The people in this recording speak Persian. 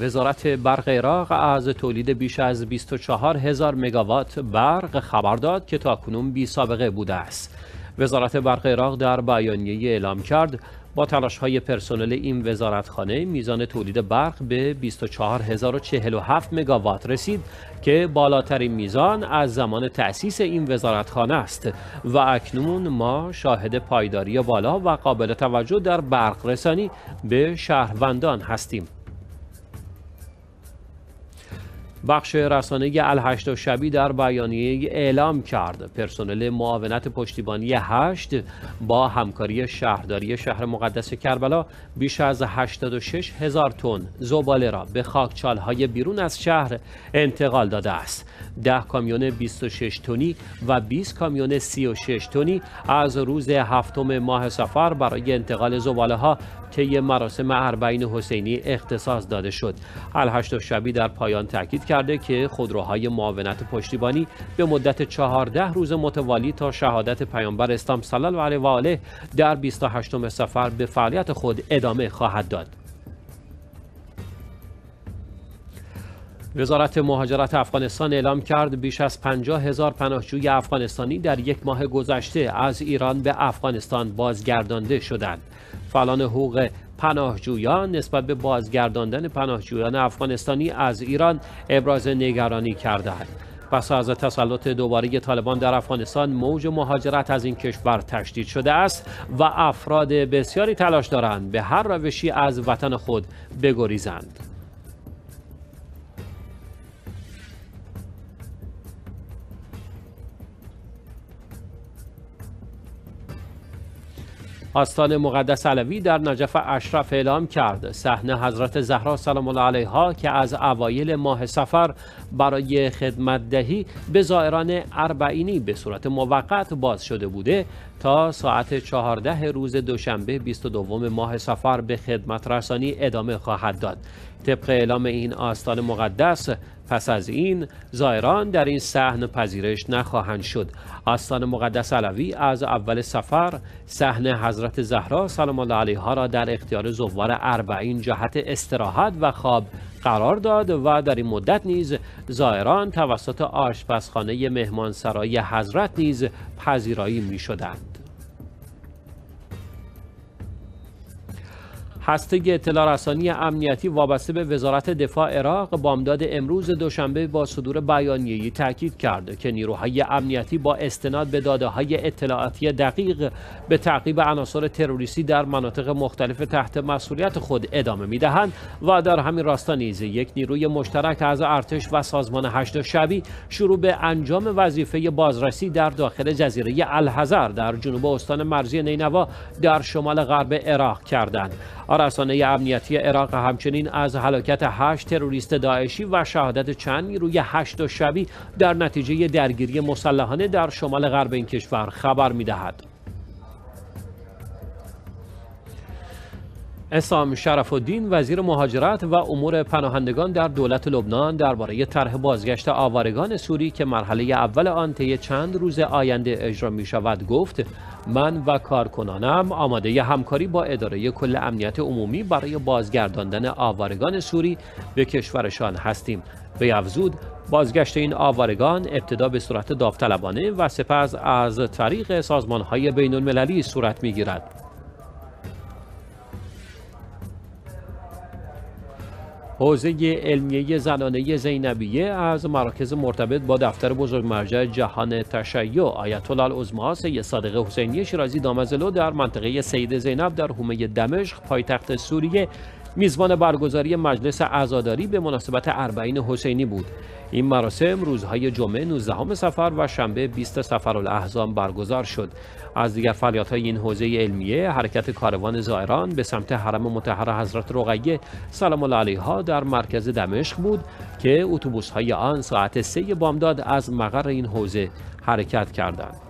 وزارت برق عراق از تولید بیش از 24 هزار مگاوات برق خبر داد که تاکنون بی سابقه بوده است. وزارت برق عراق در بیانیه اعلام کرد با تلاش های پرسنل این وزارتخانه میزان تولید برق به 24047 مگاوات رسید که بالاترین میزان از زمان تأسیس این وزارتخانه است و اکنون ما شاهد پایداری بالا و قابل توجه در برق رسانی به شهروندان هستیم. بخش رسانه الهشت شبی در بیانیه اعلام کرد پرسنل معاونت پشتیبانی هشت با همکاری شهرداری شهر مقدس کربلا بیش از 86 هزار تن زباله را به های بیرون از شهر انتقال داده است. ده کامیون 26 تونی و 20 کامیون 36 تونی از روز هفتم ماه سفر برای انتقال زباله ها طی مراسم اربعین حسینی اختصاص داده شد الهشت شبی در پایان تاکید کرده که خودروهای معاونت پشتیبانی به مدت 14 روز متوالی تا شهادت پیامبر اسلام صلی الله علیه و آله در 28 سفر به فعالیت خود ادامه خواهد داد. وزارت مهاجرت افغانستان اعلام کرد بیش از 50 هزار پناهجوی افغانستانی در یک ماه گذشته از ایران به افغانستان بازگردانده شدند. فعالان حقوق پناهجویان نسبت به بازگرداندن پناهجویان افغانستانی از ایران ابراز نگرانی کردند. پس از تسلط دوباره طالبان در افغانستان موج مهاجرت از این کشور تشدید شده است و افراد بسیاری تلاش دارند به هر روشی از وطن خود بگریزند. آستان مقدس علوی در نجف اشرف اعلام کرد. صحنه حضرت زهرا سلام الله علیها که از اوایل ماه سفر برای خدمت دهی به زائران اربعینی به صورت موقت باز شده بوده تا ساعت 14 روز دوشنبه 22 ماه سفر به خدمت رسانی ادامه خواهد داد طبق اعلام این آستان مقدس پس از این زائران در این صحن پذیرش نخواهند شد آستان مقدس علوی از اول سفر صحن حضرت زهرا سلام الله علیها را در اختیار زوار اربعین جهت استراحت و خواب قرار داد و در این مدت نیز زائران توسط آشپزخانه مهمانسرای حضرت نیز پذیرایی می شدند. هسته اطلاع رسانی امنیتی وابسته به وزارت دفاع عراق بامداد امروز دوشنبه با صدور بیانیه‌ای تاکید کرد که نیروهای امنیتی با استناد به داده های اطلاعاتی دقیق به تعقیب عناصر تروریستی در مناطق مختلف تحت مسئولیت خود ادامه می‌دهند و در همین راستا نیز یک نیروی مشترک از ارتش و سازمان هشت شبی شروع به انجام وظیفه بازرسی در داخل جزیره الحزر در جنوب استان مرزی نینوا در شمال غرب عراق کردند. رسانه امنیتی عراق همچنین از هلاکت هشت تروریست داعشی و شهادت چند نیروی هشت و شبی در نتیجه درگیری مسلحانه در شمال غرب این کشور خبر می‌دهد. اسام شرف الدین وزیر مهاجرت و امور پناهندگان در دولت لبنان درباره طرح بازگشت آوارگان سوری که مرحله اول آن طی چند روز آینده اجرا می شود گفت من و کارکنانم آماده همکاری با اداره کل امنیت عمومی برای بازگرداندن آوارگان سوری به کشورشان هستیم به افزود بازگشت این آوارگان ابتدا به صورت داوطلبانه و سپس از طریق سازمان های بین المللی صورت می گیرد. حوزه علمیه زنانه زینبیه از مراکز مرتبط با دفتر بزرگ مرجع جهان تشیع. آیت الله العظما سید صادق حسینی شیرازی دامزلو در منطقه سید زینب در حومه دمشق پایتخت سوریه میزبان برگزاری مجلس عزاداری به مناسبت اربعین حسینی بود. این مراسم روزهای جمعه 19 سفر و شنبه 20 سفر الاحزام برگزار شد. از دیگر فعالیت های این حوزه علمیه حرکت کاروان زائران به سمت حرم مطهر حضرت رقیه سلام الله علیها در مرکز دمشق بود که اتوبوس های آن ساعت سه بامداد از مقر این حوزه حرکت کردند.